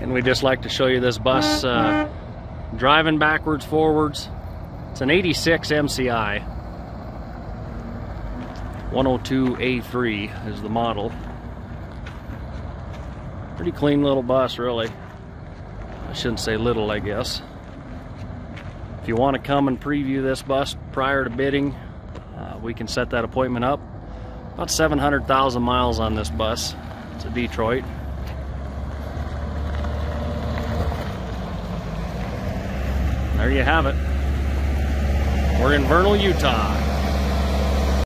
and we just like to show you this bus uh, driving backwards, forwards. It's an 86 MCI. 102A3 is the model. Pretty clean little bus, really. I shouldn't say little, I guess. If you want to come and preview this bus prior to bidding, uh, we can set that appointment up. About 700,000 miles on this bus. It's a Detroit. There you have it. We're in Vernal, Utah.